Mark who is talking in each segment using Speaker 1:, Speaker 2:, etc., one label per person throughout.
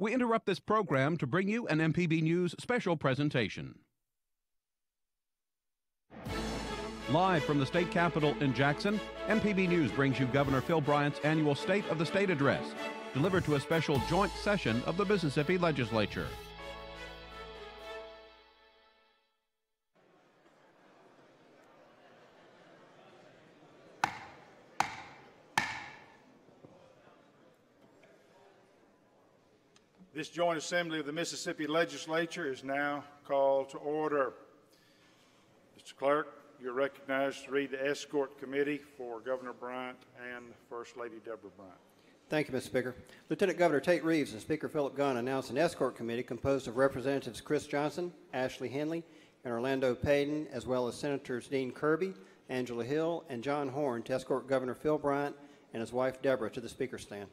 Speaker 1: We interrupt this program to bring you an MPB News special presentation. Live from the state capitol in Jackson, MPB News brings you Governor Phil Bryant's annual State of the State address, delivered to a special joint session of the Mississippi Legislature.
Speaker 2: This joint assembly of the Mississippi Legislature is now called to order. Mr. Clerk, you're recognized to read the escort committee for Governor Bryant and First Lady Deborah Bryant.
Speaker 3: Thank you, Mr. Speaker. Lieutenant Governor Tate Reeves and Speaker Philip Gunn announced an escort committee composed of Representatives Chris Johnson, Ashley Henley, and Orlando Paden, as well as Senators Dean Kirby, Angela Hill, and John Horhn to escort Governor Phil Bryant and his wife Deborah to the Speaker's stand.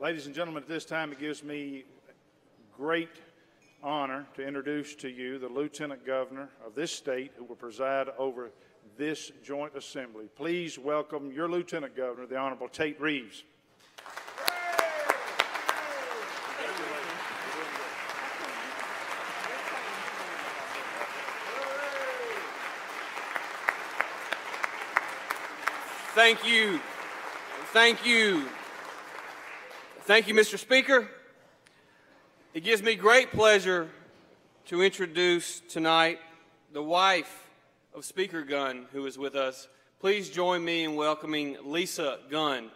Speaker 2: Ladies and gentlemen, at this time it gives me great honor to introduce to you the Lieutenant Governor of this state who will preside over this joint assembly. Please welcome your Lieutenant Governor, the Honorable Tate Reeves.
Speaker 4: Thank you. Thank you. Thank you, Mr. Speaker. It gives me great pleasure to introduce tonight the wife of Speaker Gunn, who is with us. Please join me in welcoming Lisa Gunn.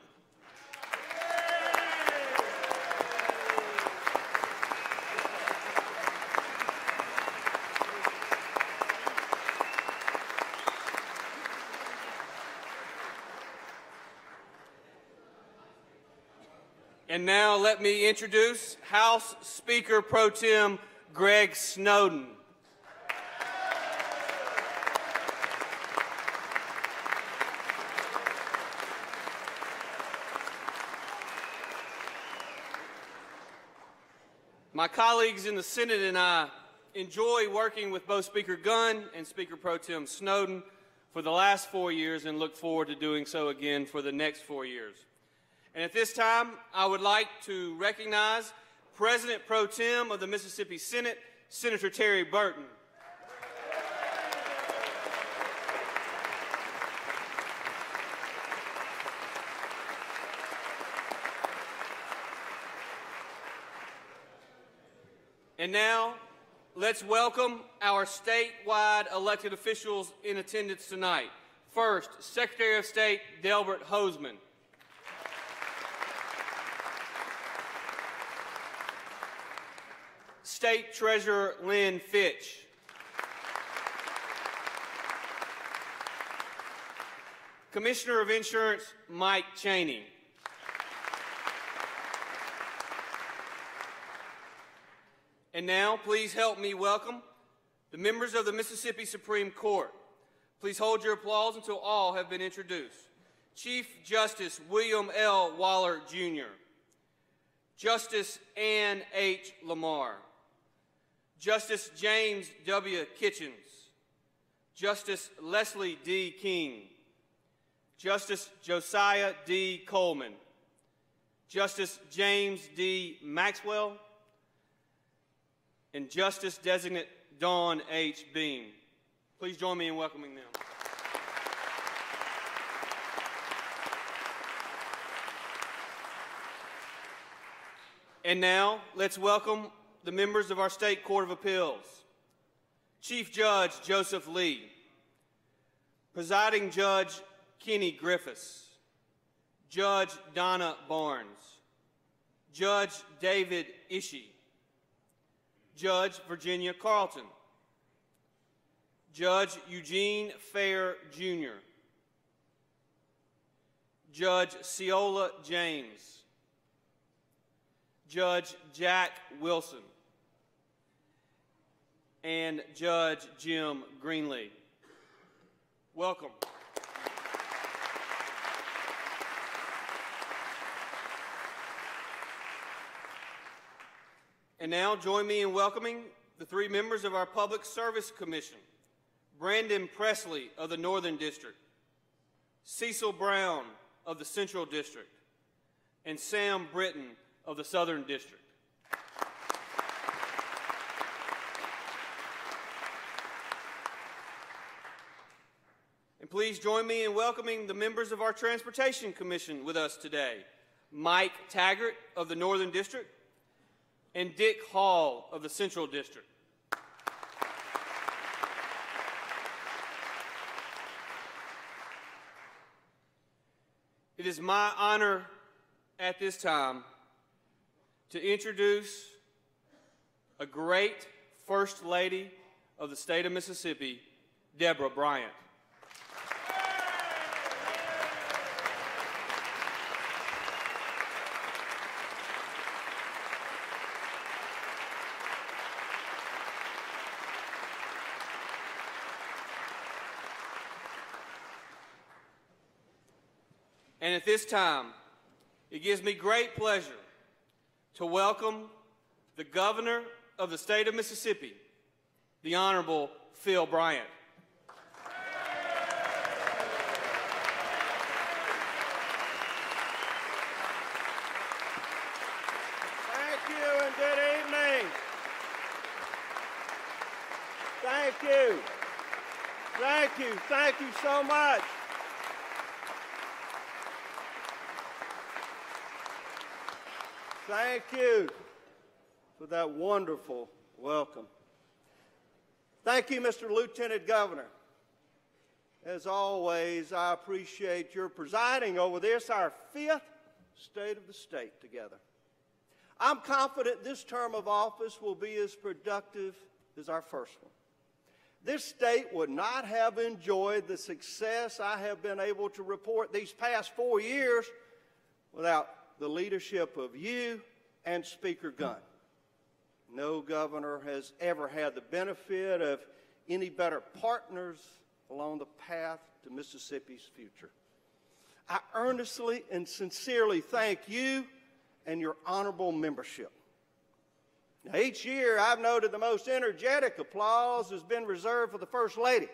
Speaker 4: And now let me introduce House Speaker Pro Tem Greg Snowden. My colleagues in the Senate and I enjoy working with both Speaker Gunn and Speaker Pro Tem Snowden for the last four years and look forward to doing so again for the next four years. And at this time, I would like to recognize President Pro Tem of the Mississippi Senate, Senator Terry Burton. And now, let's welcome our statewide elected officials in attendance tonight. First, Secretary of State Delbert Hosemann. State Treasurer Lynn Fitch. Commissioner of Insurance Mike Chaney. And now, please help me welcome the members of the Mississippi Supreme Court. Please hold your applause until all have been introduced. Chief Justice William L. Waller, Jr., Justice Ann H. Lamar, Justice James W. Kitchens, Justice Leslie D. King, Justice Josiah D. Coleman, Justice James D. Maxwell, and Justice Designate Dawn H. Beam. Please join me in welcoming them. And now, let's welcome the members of our State Court of Appeals. Chief Judge Joseph Lee, Presiding Judge Kenny Griffis, Judge Donna Barnes, Judge David Ishee, Judge Virginia Carlton, Judge Eugene Fair Jr., Judge Ceola James, Judge Jack Wilson, and Judge Jim Greenlee. Welcome. And now join me in welcoming the three members of our Public Service Commission. Brandon Presley of the Northern District, Cecil Brown of the Central District, and Sam Britton of the Southern District. Please join me in welcoming the members of our Transportation Commission with us today. Mike Tagert of the Northern District and Dick Hall of the Central District. It is my honor at this time to introduce a great First Lady of the state of Mississippi, Deborah Bryant. And at this time, it gives me great pleasure to welcome the governor of the state of Mississippi, the Honorable Phil Bryant.
Speaker 5: Thank you and good evening. Thank you. Thank you. Thank you so much. Thank you for that wonderful welcome. Thank you, Mr. Lieutenant Governor. As always, I appreciate your presiding over this, our fifth State of the State together. I'm confident this term of office will be as productive as our first one. This state would not have enjoyed the success I have been able to report these past four years without the leadership of you and Speaker Gunn. No governor has ever had the benefit of any better partners along the path to Mississippi's future. I earnestly and sincerely thank you and your honorable membership. Now, each year I've noted the most energetic applause has been reserved for the First Lady.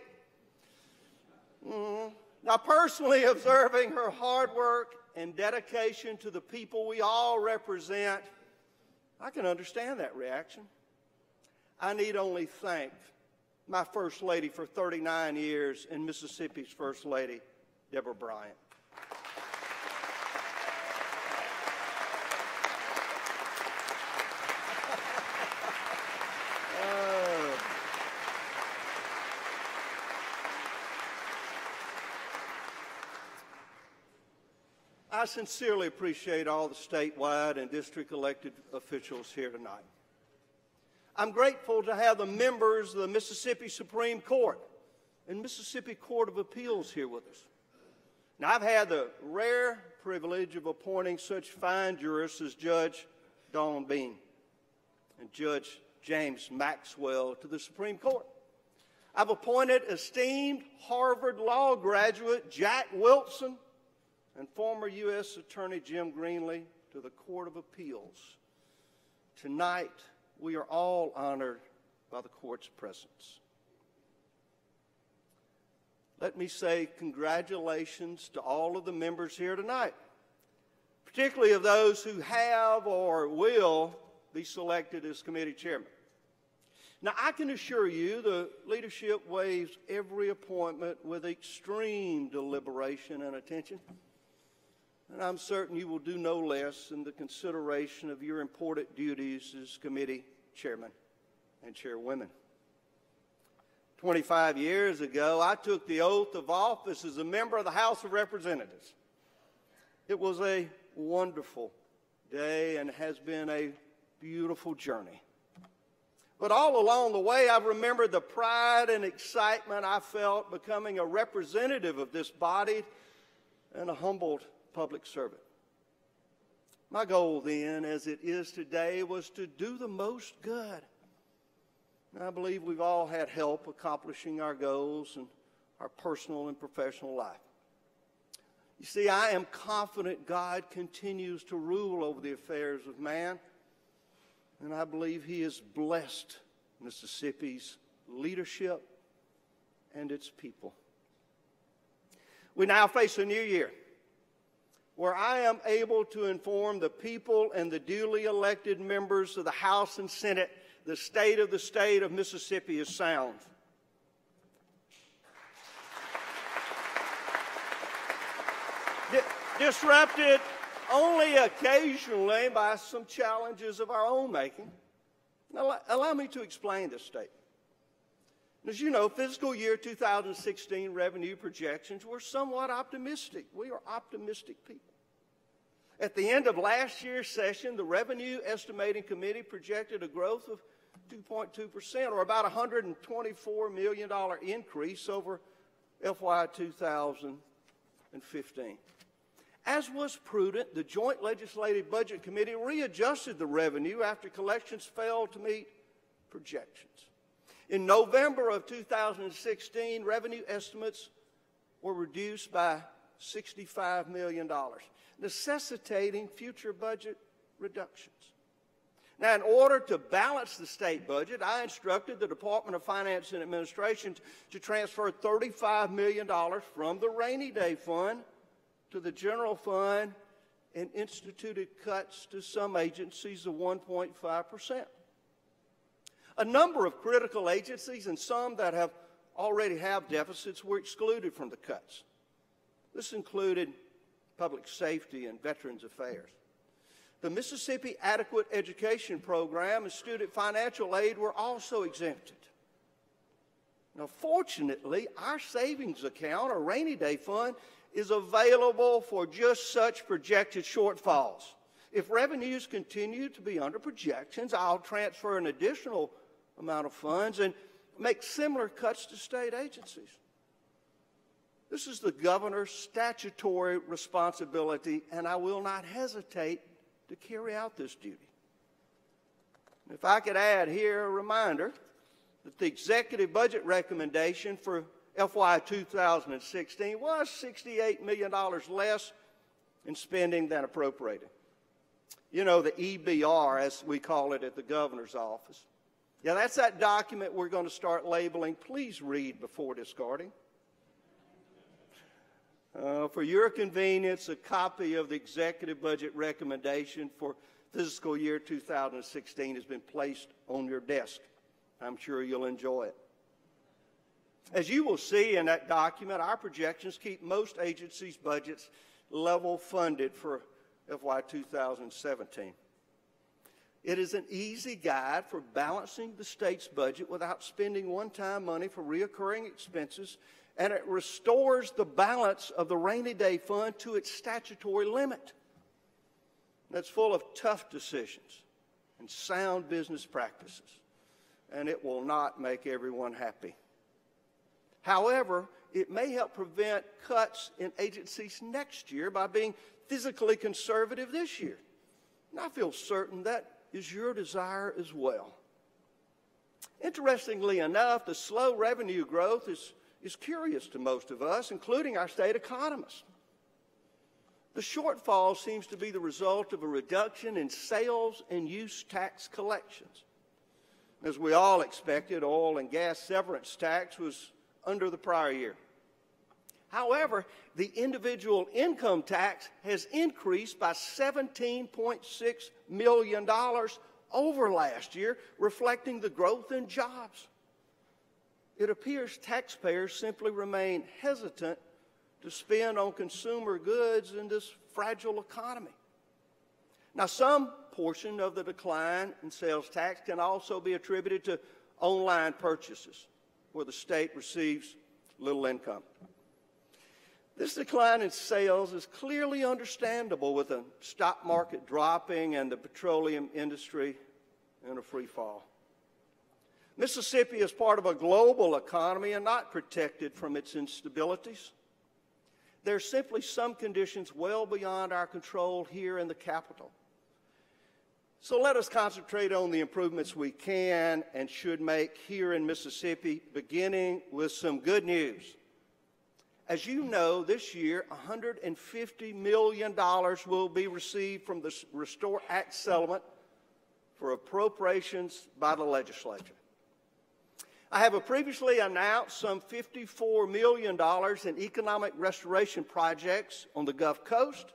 Speaker 5: Mhm. Now, personally observing her hard work and dedication to the people we all represent, I can understand that reaction. I need only thank my First Lady for 39 years and Mississippi's First Lady, Deborah Bryant. I sincerely appreciate all the statewide and district elected officials here tonight. I'm grateful to have the members of the Mississippi Supreme Court and Mississippi Court of Appeals here with us. Now, I've had the rare privilege of appointing such fine jurists as Judge Dawn Beam and Judge James Maxwell to the Supreme Court. I've appointed esteemed Harvard Law graduate Jack Wilson and former U.S. Attorney Jim Greenlee to the Court of Appeals. Tonight, we are all honored by the court's presence. Let me say congratulations to all of the members here tonight, particularly of those who have or will be selected as committee chairman. Now, I can assure you the leadership weighs every appointment with extreme deliberation and attention. And I'm certain you will do no less in the consideration of your important duties as committee chairman and chairwomen. 25 years ago, I took the oath of office as a member of the House of Representatives. It was a wonderful day and has been a beautiful journey. But all along the way, I've remembered the pride and excitement I felt becoming a representative of this body and a humbled public servant. My goal then, as it is today, was to do the most good and I believe we've all had help accomplishing our goals and our personal and professional life. You see, I am confident God continues to rule over the affairs of man, and I believe He has blessed Mississippi's leadership and its people. We now face a new year where I am able to inform the people and the duly elected members of the House and Senate the state of the state of Mississippi is sound. disrupted only occasionally by some challenges of our own making. Now, allow me to explain this statement. As you know, fiscal year 2016 revenue projections were somewhat optimistic. We are optimistic people. At the end of last year's session, the Revenue Estimating Committee projected a growth of 2.2%, or about $124 million increase over FY 2015. As was prudent, the Joint Legislative Budget Committee readjusted the revenue after collections failed to meet projections. In November of 2016, revenue estimates were reduced by $65 million necessitating future budget reductions. Now, in order to balance the state budget, I instructed the Department of Finance and Administration to transfer $35 million from the rainy day fund to the general fund and instituted cuts to some agencies of 1.5%. A number of critical agencies and some that have already have deficits were excluded from the cuts. This included Public Safety and Veterans Affairs. The Mississippi Adequate Education Program and student financial aid were also exempted. Now, fortunately, our savings account, or rainy day fund, is available for just such projected shortfalls. If revenues continue to be under projections, I'll transfer an additional amount of funds and make similar cuts to state agencies. This is the governor's statutory responsibility, and I will not hesitate to carry out this duty. If I could add here a reminder that the executive budget recommendation for FY 2016 was $68 million less in spending than appropriated. You know, the EBR, as we call it at the governor's office. Yeah, that's that document we're going to start labeling. Please read before discarding. Uh, for your convenience, a copy of the executive budget recommendation for fiscal year 2016 has been placed on your desk. I'm sure you'll enjoy it. As you will see in that document, our projections keep most agencies' budgets level funded for FY 2017. It is an easy guide for balancing the state's budget without spending one time money for reoccurring expenses and it restores the balance of the rainy day fund to its statutory limit. That's full of tough decisions and sound business practices, and it will not make everyone happy. However, it may help prevent cuts in agencies next year by being physically conservative this year. And I feel certain that is your desire as well. Interestingly enough, the slow revenue growth is is curious to most of us, including our state economists. The shortfall seems to be the result of a reduction in sales and use tax collections. As we all expected, oil and gas severance tax was under the prior year. However, the individual income tax has increased by $17.6 million over last year, reflecting the growth in jobs. It appears taxpayers simply remain hesitant to spend on consumer goods in this fragile economy. Now, some portion of the decline in sales tax can also be attributed to online purchases, where the state receives little income. This decline in sales is clearly understandable with the stock market dropping and the petroleum industry in a free fall. Mississippi is part of a global economy and not protected from its instabilities. There are simply some conditions well beyond our control here in the capital. So let us concentrate on the improvements we can and should make here in Mississippi, beginning with some good news. As you know, this year, $150 million will be received from the Restore Act settlement for appropriations by the legislature. I have previously announced some $54 million in economic restoration projects on the Gulf Coast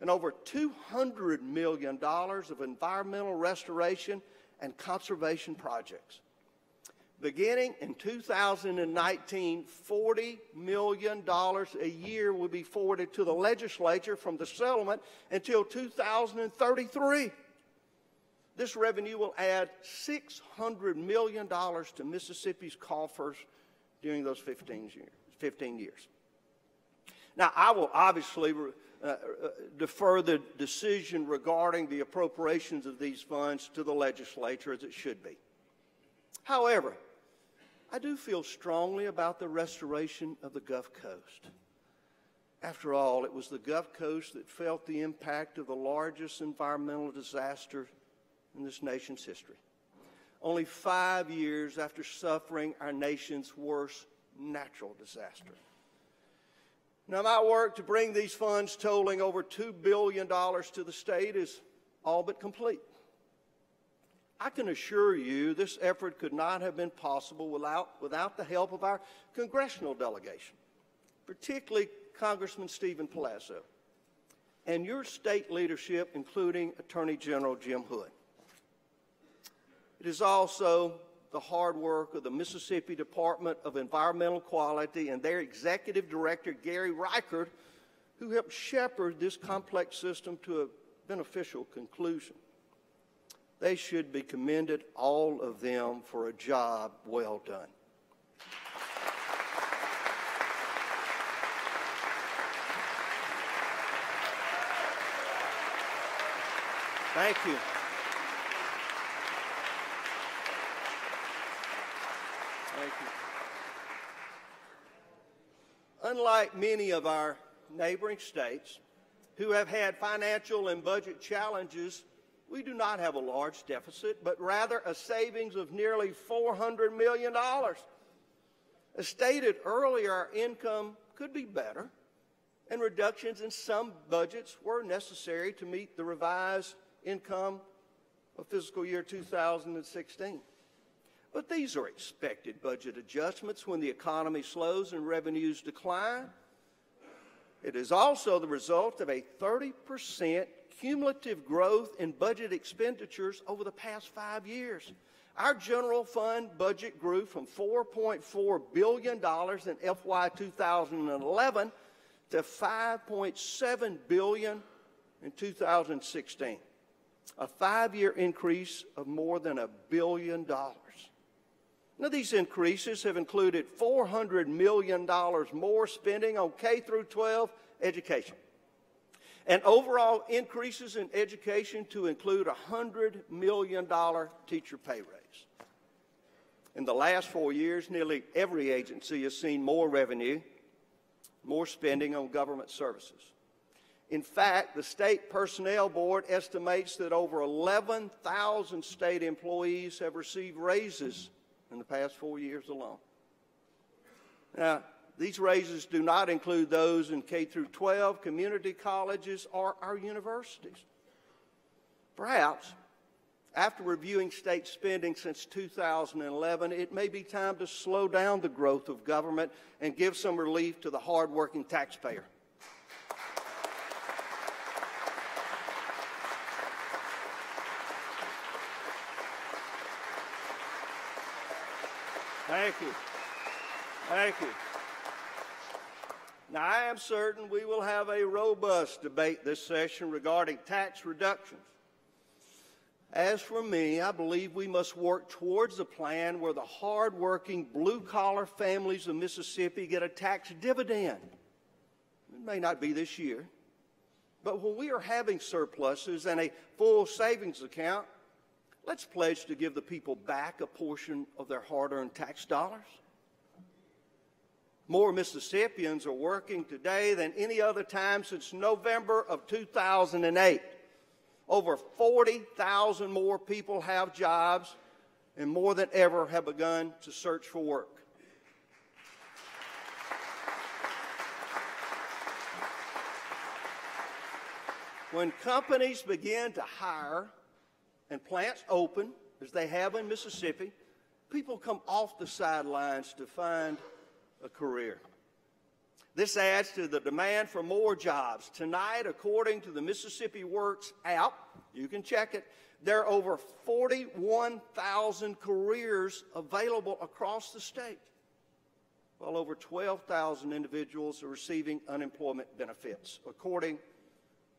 Speaker 5: and over $200 million of environmental restoration and conservation projects. Beginning in 2019, $40 million a year will be forwarded to the legislature from the settlement until 2033. This revenue will add $600 million to Mississippi's coffers during those 15 years. 15 years. Now, I will obviously uh, uh, defer the decision regarding the appropriations of these funds to the legislature as it should be. However, I do feel strongly about the restoration of the Gulf Coast. After all, it was the Gulf Coast that felt the impact of the largest environmental disaster in this nation's history. Only five years after suffering our nation's worst natural disaster. Now, my work to bring these funds totaling over $2 billion to the state is all but complete. I can assure you this effort could not have been possible without, without the help of our congressional delegation, particularly Congressman Steven Palazzo, and your state leadership, including Attorney General Jim Hood. It is also the hard work of the Mississippi Department of Environmental Quality and their executive director, Gary Rikard, who helped shepherd this complex system to a beneficial conclusion. They should be commended, all of them, for a job well done. Thank you. Thank you. Unlike many of our neighboring states who have had financial and budget challenges we do not have a large deficit, but rather a savings of nearly $400 million. As stated earlier, our income could be better, and reductions in some budgets were necessary to meet the revised income of fiscal year 2016. But these are expected budget adjustments when the economy slows and revenues decline. It is also the result of a 30% cumulative growth in budget expenditures over the past five years. Our general fund budget grew from $4.4 billion in FY 2011 to 5.7 billion in 2016, a five-year increase of more than a billion dollars. Now, these increases have included $400 million more spending on K through 12 education and overall increases in education to include a $100 million teacher pay raise. In the last four years, nearly every agency has seen more revenue, more spending on government services. In fact, the State Personnel Board estimates that over 11,000 state employees have received raises in the past four years alone. Now, these raises do not include those in K through 12 community colleges or our universities. Perhaps after reviewing state spending since 2011, it may be time to slow down the growth of government and give some relief to the hardworking taxpayer. Thank you. Thank you. Now, I am certain we will have a robust debate this session regarding tax reductions. As for me, I believe we must work towards a plan where the hardworking blue collar families of Mississippi get a tax dividend. It may not be this year, but when we are having surpluses and a full savings account, let's pledge to give the people back a portion of their hard earned tax dollars. More Mississippians are working today than any other time since November of 2008. Over 40,000 more people have jobs, and more than ever have begun to search for work. When companies begin to hire and plants open, as they have in Mississippi, people come off the sidelines to find a career. This adds to the demand for more jobs. Tonight, according to the Mississippi Works app, you can check it, there are over 41,000 careers available across the state, while over 12,000 individuals are receiving unemployment benefits, according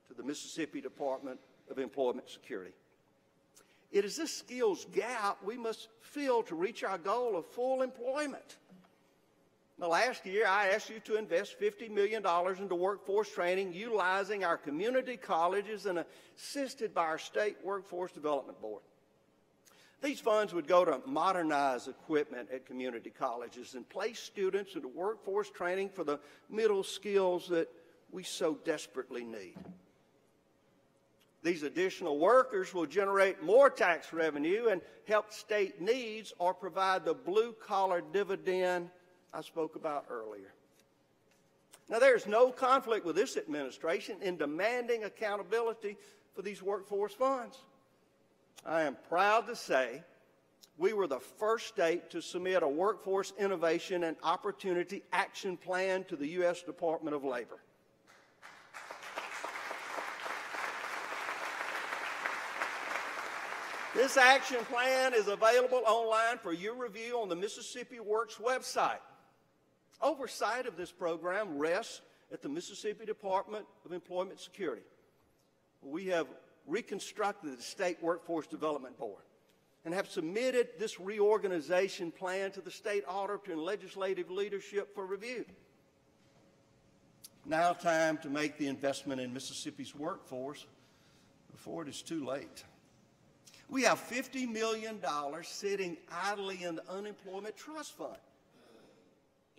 Speaker 5: to the Mississippi Department of Employment Security. It is this skills gap we must fill to reach our goal of full employment. Now, last year, I asked you to invest $50 million into workforce training utilizing our community colleges and assisted by our state workforce development board. These funds would go to modernize equipment at community colleges and place students into workforce training for the middle skills that we so desperately need. These additional workers will generate more tax revenue and help state needs or provide the blue collar dividend I spoke about earlier. Now, there's no conflict with this administration in demanding accountability for these workforce funds. I am proud to say we were the first state to submit a workforce innovation and opportunity action plan to the U.S. Department of Labor. This action plan is available online for your review on the Mississippi Works website. Oversight of this program rests at the Mississippi Department of Employment Security. We have reconstructed the State Workforce Development Board and have submitted this reorganization plan to the state auditor and legislative leadership for review. Now, time to make the investment in Mississippi's workforce before it is too late. We have $50 million sitting idly in the unemployment trust fund.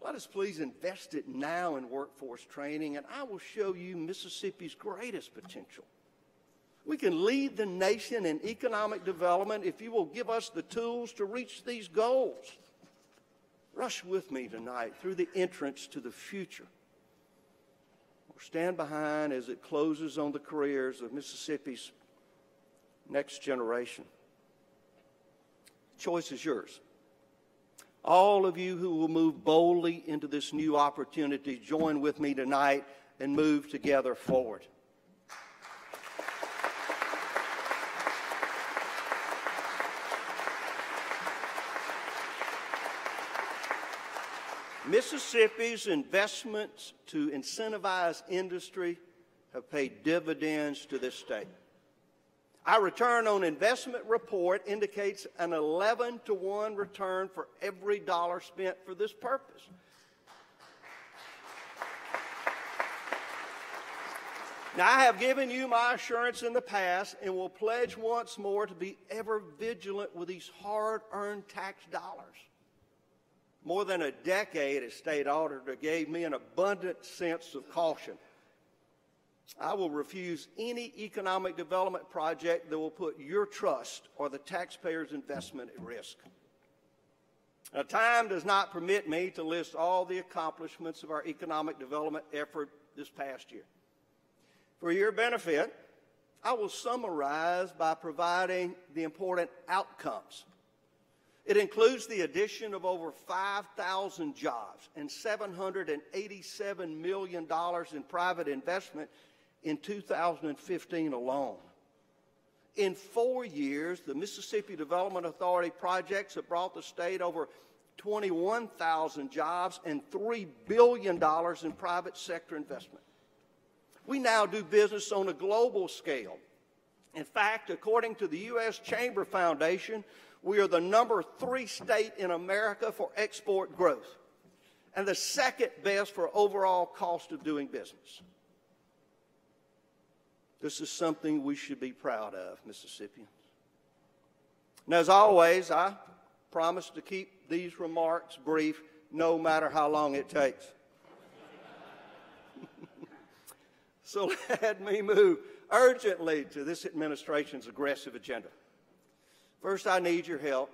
Speaker 5: Let us please invest it now in workforce training, and I will show you Mississippi's greatest potential. We can lead the nation in economic development if you will give us the tools to reach these goals. Rush with me tonight through the entrance to the future. Or stand behind as it closes on the careers of Mississippi's next generation. The choice is yours. All of you who will move boldly into this new opportunity, join with me tonight and move together forward. Mississippi's investments to incentivize industry have paid dividends to this state. Our return on investment report indicates an 11 to 1 return for every dollar spent for this purpose. Now, I have given you my assurance in the past and will pledge once more to be ever vigilant with these hard earned tax dollars. More than a decade as state auditor gave me an abundant sense of caution. I will refuse any economic development project that will put your trust or the taxpayer's investment at risk. Now, time does not permit me to list all the accomplishments of our economic development effort this past year. For your benefit, I will summarize by providing the important outcomes. It includes the addition of over 5,000 jobs and $787 million in private investment in 2015 alone. In four years, the Mississippi Development Authority projects have brought the state over 21,000 jobs, and $3 billion in private sector investment. We now do business on a global scale. In fact, according to the U.S. Chamber Foundation, we are the number three state in America for export growth and the second best for overall cost of doing business. This is something we should be proud of, Mississippians. And as always, I promise to keep these remarks brief no matter how long it takes. so let me move urgently to this administration's aggressive agenda. First, I need your help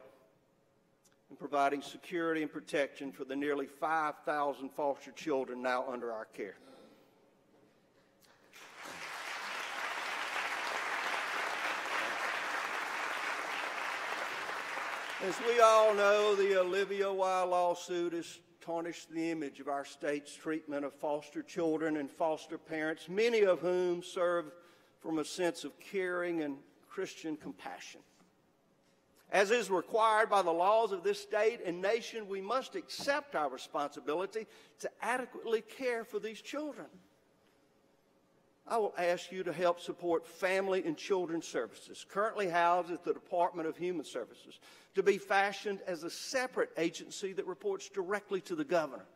Speaker 5: in providing security and protection for the nearly 5,000 foster children now under our care. As we all know, the Olivia Y lawsuit has tarnished the image of our state's treatment of foster children and foster parents, many of whom serve from a sense of caring and Christian compassion. As is required by the laws of this state and nation, we must accept our responsibility to adequately care for these children. I will ask you to help support Family and Children Services, currently housed at the Department of Human Services, to be fashioned as a separate agency that reports directly to the governor.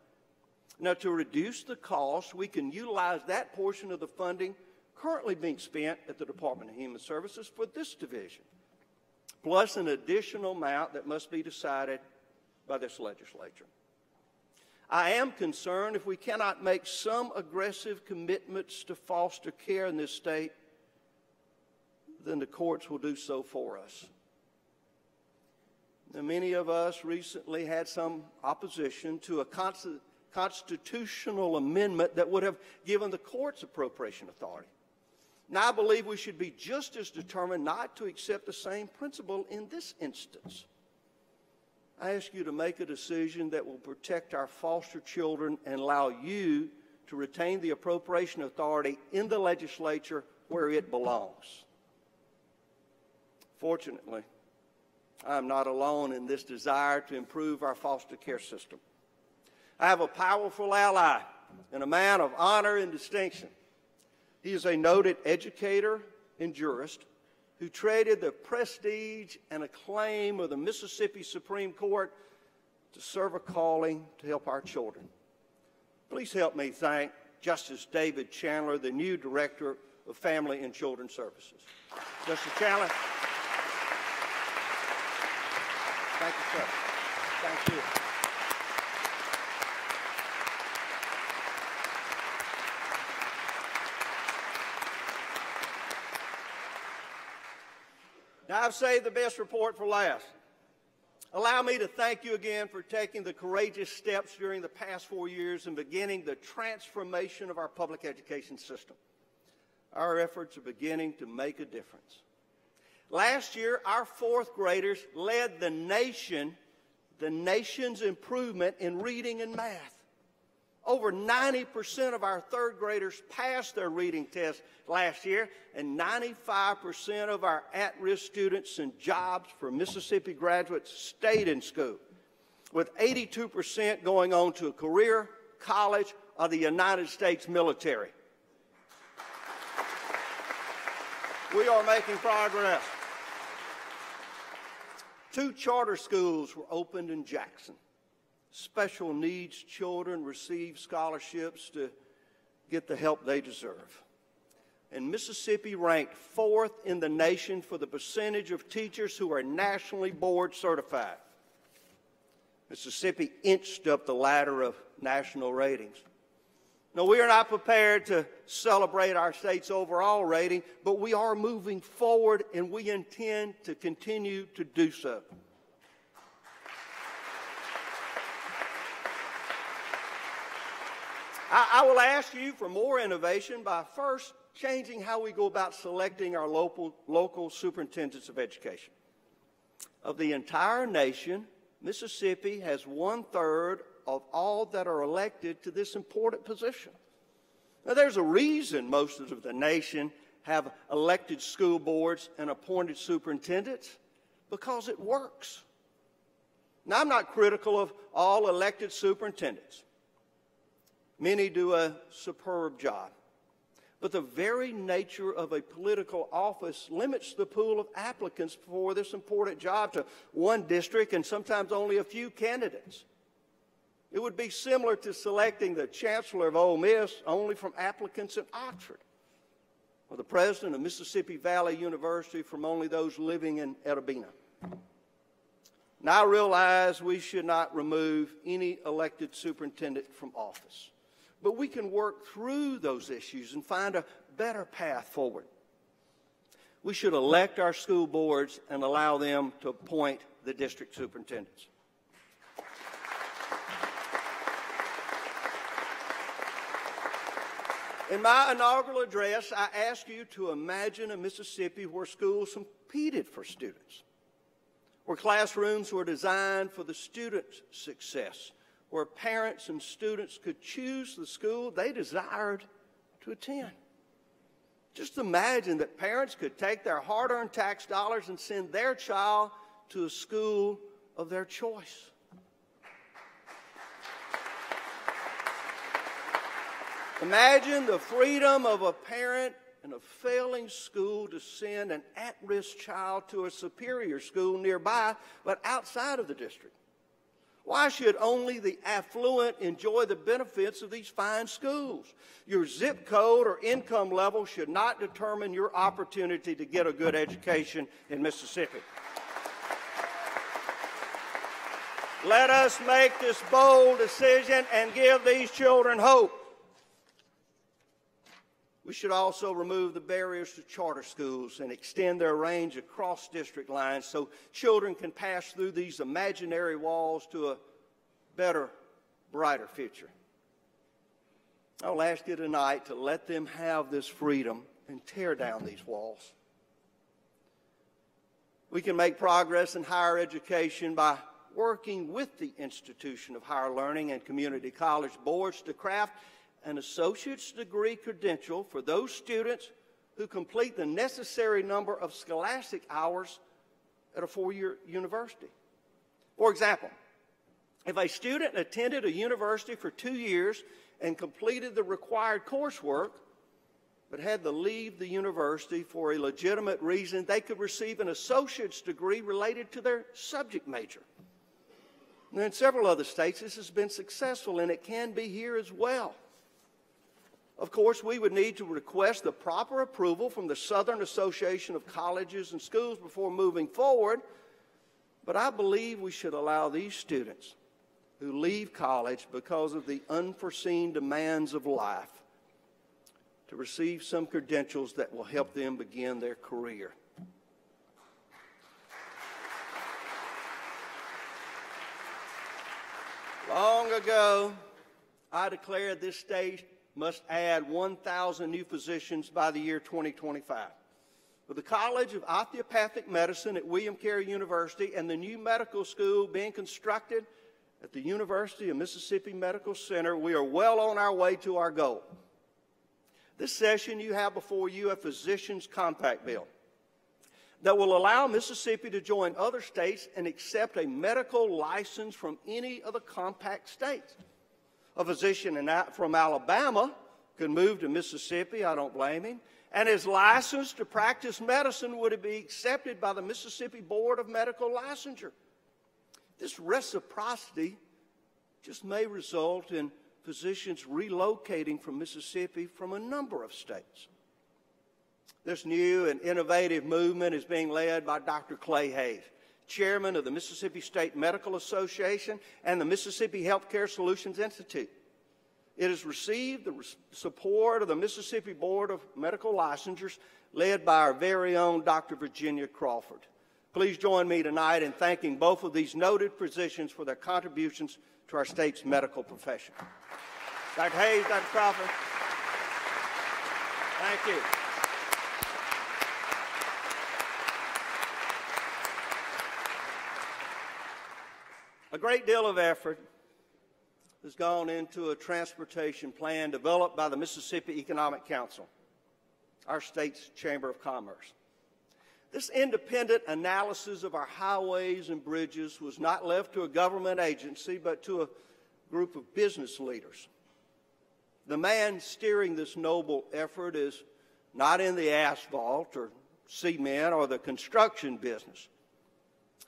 Speaker 5: Now, to reduce the cost, we can utilize that portion of the funding currently being spent at the Department of Human Services for this division, plus an additional amount that must be decided by this legislature. I am concerned if we cannot make some aggressive commitments to foster care in this state, then the courts will do so for us. Many of us recently had some opposition to a constitutional amendment that would have given the courts appropriation authority. Now, I believe we should be just as determined not to accept the same principle in this instance. I ask you to make a decision that will protect our foster children and allow you to retain the appropriation authority in the legislature where it belongs. Fortunately, I am not alone in this desire to improve our foster care system. I have a powerful ally and a man of honor and distinction. He is a noted educator and jurist who traded the prestige and acclaim of the Mississippi Supreme Court to serve a calling to help our children. Please help me thank Justice David Chandler, the new Director of Family and Children's Services. Justice Chandler. Thank you, sir. Thank you. Now, I've saved the best report for last. Allow me to thank you again for taking the courageous steps during the past four years and beginning the transformation of our public education system. Our efforts are beginning to make a difference. Last year, our fourth graders led the nation, the nation's improvement in reading and math. Over 90% of our third graders passed their reading test last year, and 95% of our at risk students and jobs for Mississippi graduates stayed in school, with 82% going on to a career, college, or the United States military. We are making progress. Two charter schools were opened in Jackson special needs children receive scholarships to get the help they deserve. And Mississippi ranked fourth in the nation for the percentage of teachers who are nationally board certified. Mississippi inched up the ladder of national ratings. Now, we are not prepared to celebrate our state's overall rating, but we are moving forward and we intend to continue to do so. I, I will ask you for more innovation by first changing how we go about selecting our local, local superintendents of education. Of the entire nation, Mississippi has one third of all that are elected to this important position. Now, there's a reason most of the nation have elected school boards and appointed superintendents because it works. Now, I'm not critical of all elected superintendents. Many do a superb job. But the very nature of a political office limits the pool of applicants for this important job to one district and sometimes only a few candidates. It would be similar to selecting the chancellor of Ole Miss only from applicants in Oxford, or the president of Mississippi Valley University from only those living in Itta Bena. Now I realize we should not remove any elected superintendent from office but we can work through those issues and find a better path forward. We should elect our school boards and allow them to appoint the district superintendents. In my inaugural address, I asked you to imagine a Mississippi where schools competed for students, where classrooms were designed for the students' success, where parents and students could choose the school they desired to attend. Just imagine that parents could take their hard earned tax dollars and send their child to a school of their choice. Imagine the freedom of a parent in a failing school to send an at risk child to a superior school nearby but outside of the district. Why should only the affluent enjoy the benefits of these fine schools? Your zip code or income level should not determine your opportunity to get a good education in Mississippi. Let us make this bold decision and give these children hope. We should also remove the barriers to charter schools and extend their range across district lines so children can pass through these imaginary walls to a better, brighter future. I'll ask you tonight to let them have this freedom and tear down these walls. We can make progress in higher education by working with the institution of higher learning and community college boards to craft an associate's degree credential for those students who complete the necessary number of scholastic hours at a four year university. For example, if a student attended a university for two years and completed the required coursework, but had to leave the university for a legitimate reason, they could receive an associate's degree related to their subject major. in several other states, this has been successful, and it can be here as well. Of course, we would need to request the proper approval from the Southern Association of Colleges and Schools before moving forward, but I believe we should allow these students who leave college because of the unforeseen demands of life to receive some credentials that will help them begin their career. Long ago, I declared this state must add 1,000 new physicians by the year 2025. With the College of Osteopathic Medicine at William Carey University and the new medical school being constructed at the University of Mississippi Medical Center, we are well on our way to our goal. This session, you have before you a physician's compact bill that will allow Mississippi to join other states and accept a medical license from any of the compact states. A physician in, from Alabama could move to Mississippi, I don't blame him, and his license to practice medicine would be accepted by the Mississippi Board of Medical Licensure. This reciprocity just may result in physicians relocating from Mississippi from a number of states. This new and innovative movement is being led by Dr. Clay Hays chairman of the Mississippi State Medical Association and the Mississippi Healthcare Solutions Institute. It has received the support of the Mississippi Board of Medical Licensures, led by our very own Dr. Virginia Crawford. Please join me tonight in thanking both of these noted physicians for their contributions to our state's medical profession. Dr. Hays, Dr. Crawford, thank you. Great deal of effort has gone into a transportation plan developed by the Mississippi Economic Council, our state's Chamber of Commerce. This independent analysis of our highways and bridges was not left to a government agency, but to a group of business leaders. The man steering this noble effort is not in the asphalt or cement or the construction business.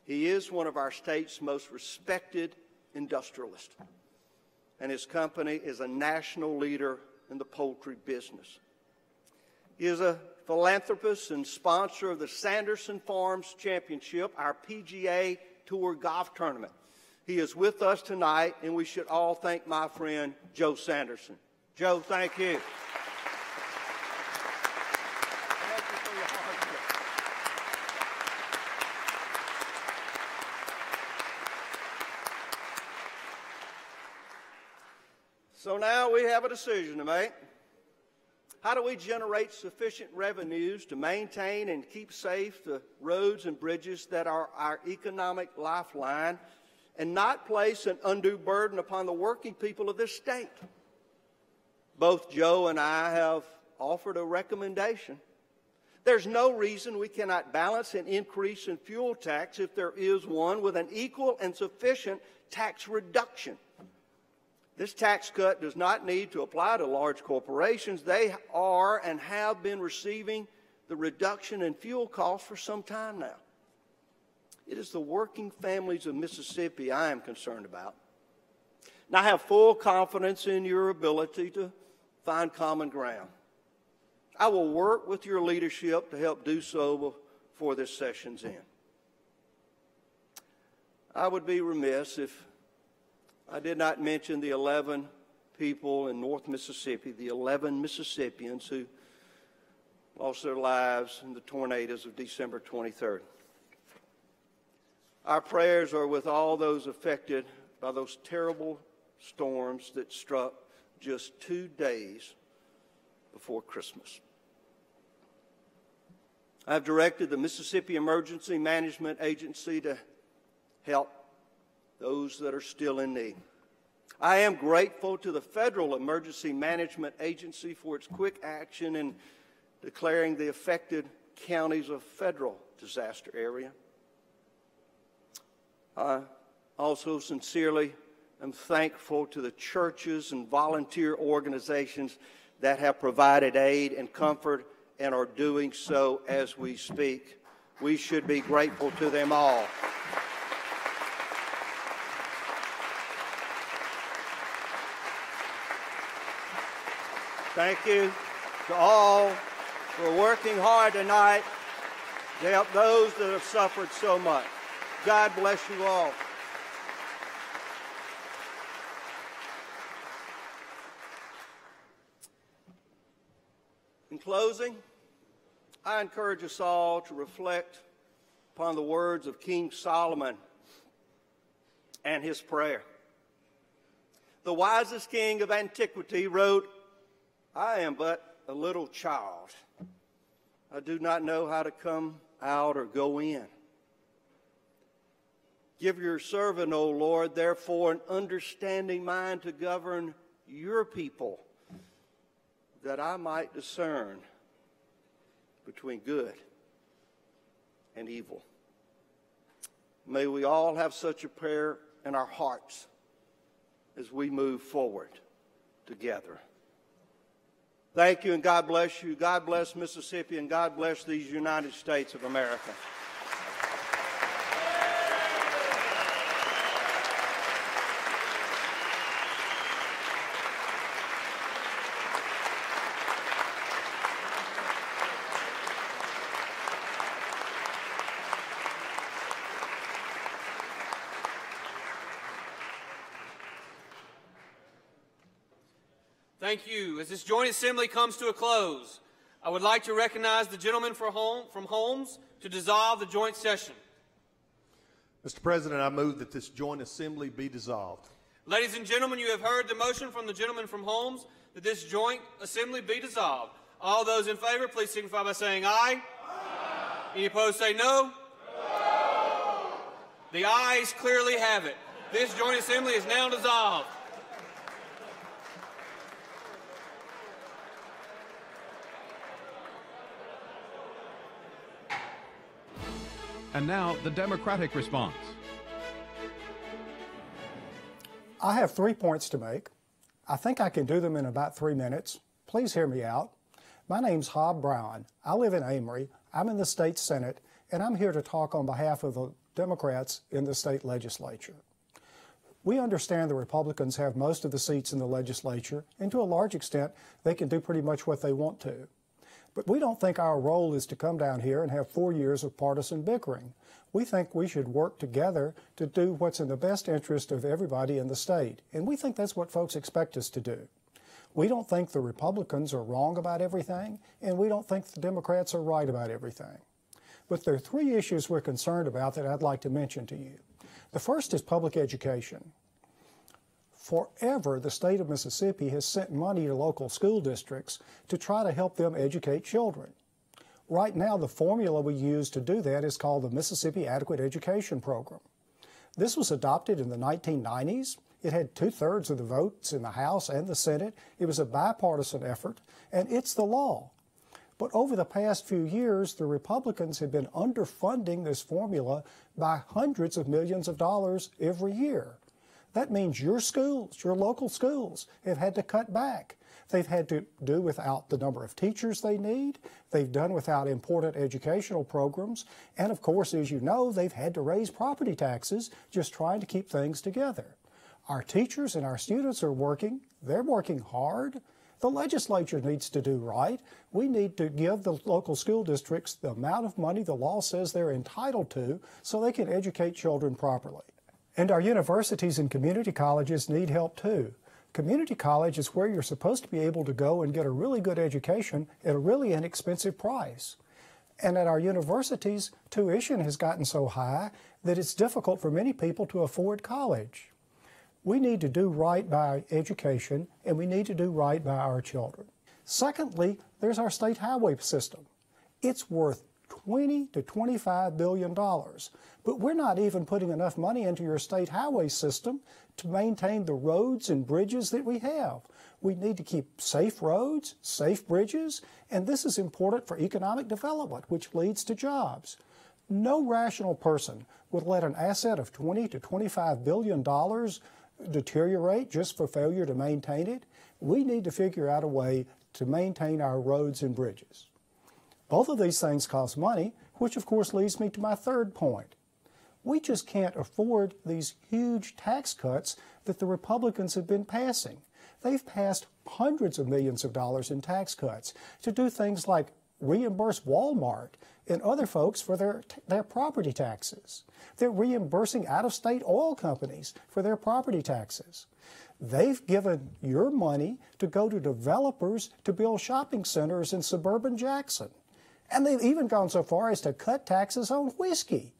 Speaker 5: He is one of our state's most respected industrialists, and his company is a national leader in the poultry business. He is a philanthropist and sponsor of the Sanderson Farms Championship, our PGA Tour golf tournament. He is with us tonight, and we should all thank my friend Joe Sanderson. Joe, thank you. So now we have a decision to make. How do we generate sufficient revenues to maintain and keep safe the roads and bridges that are our economic lifeline and not place an undue burden upon the working people of this state? Both Joe and I have offered a recommendation. There's no reason we cannot balance an increase in fuel tax if there is one with an equal and sufficient tax reduction. This tax cut does not need to apply to large corporations. They are and have been receiving the reduction in fuel costs for some time now. It is the working families of Mississippi I am concerned about. And I have full confidence in your ability to find common ground. I will work with your leadership to help do so before this session's end. I would be remiss if I did not mention the 11 people in North Mississippi, the 11 Mississippians who lost their lives in the tornadoes of December 23rd. Our prayers are with all those affected by those terrible storms that struck just two days before Christmas. I've directed the Mississippi Emergency Management Agency to help those that are still in need. I am grateful to the Federal Emergency Management Agency for its quick action in declaring the affected counties a federal disaster area. I also sincerely am thankful to the churches and volunteer organizations that have provided aid and comfort and are doing so as we speak. We should be grateful to them all. Thank you to all for working hard tonight to help those that have suffered so much. God bless you all. In closing, I encourage us all to reflect upon the words of King Solomon and his prayer. The wisest king of antiquity wrote, I am but a little child. I do not know how to come out or go in. Give your servant, O Lord, therefore, an understanding mind to govern your people, that I might discern between good and evil. May we all have such a prayer in our hearts as we move forward together. Thank you, and God bless you. God bless Mississippi, and God bless these United States of America.
Speaker 4: Thank you. As this joint assembly comes to a close, I would like to recognize the gentleman home, from Holmes to dissolve the joint session.
Speaker 6: Mr. President, I move that this joint assembly be dissolved.
Speaker 4: Ladies and gentlemen, you have heard the motion from the gentleman from Holmes that this joint assembly be dissolved. All those in favor, please signify by saying aye. aye. Any opposed, say no. no. The ayes clearly have it. This joint assembly is now dissolved.
Speaker 1: And now, the Democratic response.
Speaker 7: I have three points to make. I think I can do them in about three minutes. Please hear me out. My name's Hob Bryan. I live in Amory. I'm in the state Senate, and I'm here to talk on behalf of the Democrats in the state legislature. We understand the Republicans have most of the seats in the legislature, and to a large extent, they can do pretty much what they want to. But we don't think our role is to come down here and have four years of partisan bickering. We think we should work together to do what's in the best interest of everybody in the state, and we think that's what folks expect us to do. We don't think the Republicans are wrong about everything, and we don't think the Democrats are right about everything. But there are three issues we're concerned about that I'd like to mention to you. The first is public education. Forever, the state of Mississippi has sent money to local school districts to try to help them educate children. Right now, the formula we use to do that is called the Mississippi Adequate Education Program. This was adopted in the 1990s it had two thirds of the votes in the House and the Senate. It was a bipartisan effort, and it's the law. But over the past few years, the Republicans have been underfunding this formula by hundreds of millions of dollars every year. That means your schools, your local schools, have had to cut back. They've had to do without the number of teachers they need. They've done without important educational programs. And of course, as you know, they've had to raise property taxes just trying to keep things together. Our teachers and our students are working. They're working hard. The legislature needs to do right. We need to give the local school districts the amount of money the law says they're entitled to so they can educate children properly. And our universities and community colleges need help too. Community college is where you're supposed to be able to go and get a really good education at a really inexpensive price. And at our universities, tuition has gotten so high that it's difficult for many people to afford college. We need to do right by education and we need to do right by our children. Secondly, there's our state highway system. It's worth 20 to 25 billion dollars, but we're not even putting enough money into your state highway system to maintain the roads and bridges that we have. We need to keep safe roads, safe bridges, and this is important for economic development, which leads to jobs. No rational person would let an asset of 20 to 25 billion dollars deteriorate just for failure to maintain it. We need to figure out a way to maintain our roads and bridges. Both of these things cost money, which of course leads me to my third point. We just can't afford these huge tax cuts that the Republicans have been passing. They've passed hundreds of millions of dollars in tax cuts to do things like reimburse Walmart and other folks for their, their property taxes. They're reimbursing out of state oil companies for their property taxes. They've given your money to go to developers to build shopping centers in suburban Jackson. And they've even gone so far as to cut taxes on whiskey.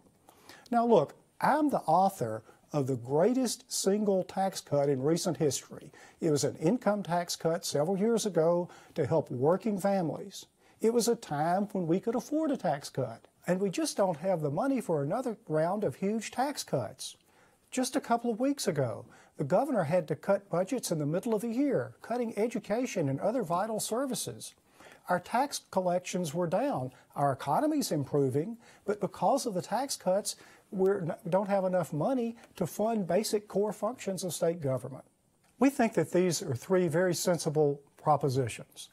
Speaker 7: Now, look, I'm the author of the greatest single tax cut in recent history. It was an income tax cut several years ago to help working families. It was a time when we could afford a tax cut, and we just don't have the money for another round of huge tax cuts. Just a couple of weeks ago, the governor had to cut budgets in the middle of the year, cutting education and other vital services. Our tax collections were down. Our economy's improving, but because of the tax cuts, we don't have enough money to fund basic core functions of state government. We think that these are three very sensible propositions.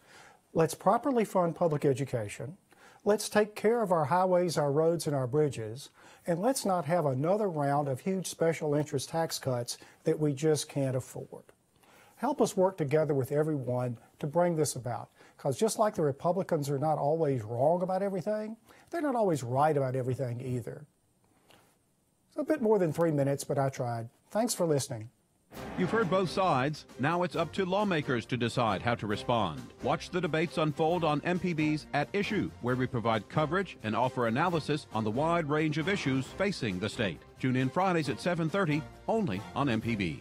Speaker 7: Let's properly fund public education. Let's take care of our highways, our roads, and our bridges. And let's not have another round of huge special interest tax cuts that we just can't afford. Help us work together with everyone to bring this about. Because just like the Republicans are not always wrong about everything, they're not always right about everything either. It's a bit more than three minutes, but I tried. Thanks for listening.
Speaker 1: You've heard both sides. Now it's up to lawmakers to decide how to respond. Watch the debates unfold on MPB's At Issue, where we provide coverage and offer analysis on the wide range of issues facing the state. Tune in Fridays at 7:30 only on MPB.